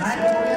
Right?